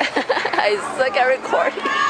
I suck at recording.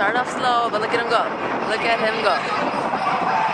Start off slow, but look at him go. Look at him go.